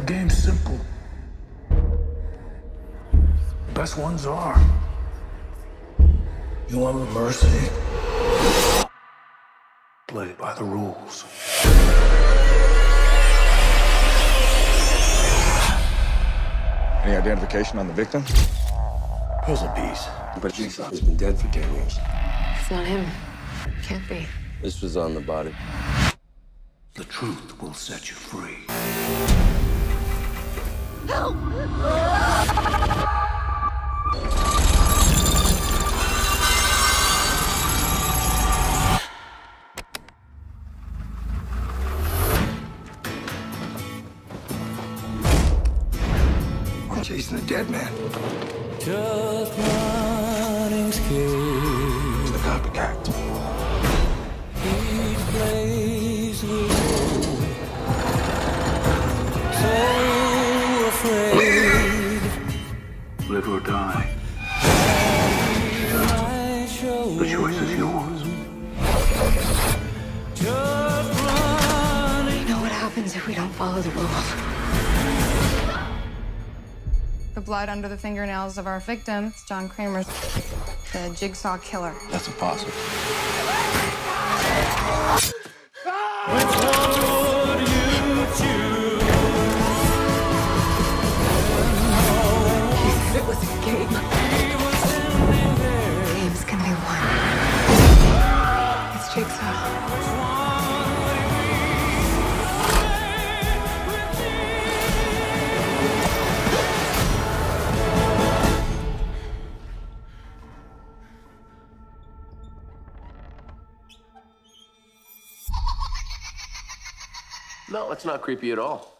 game's simple. The best ones are. You want mercy? Play by the rules. Any identification on the victim? Puzzle piece. But Jigsaw has been dead for 10 years. It's not him. Can't be. This was on the body. The truth will set you free. I'm chasing a dead man. Just running scared. It's the copycat. Live or die. The choice is yours. You know what happens if we don't follow the rules? The blood under the fingernails of our victim, John Kramer, the jigsaw killer. That's impossible. No, it's not creepy at all.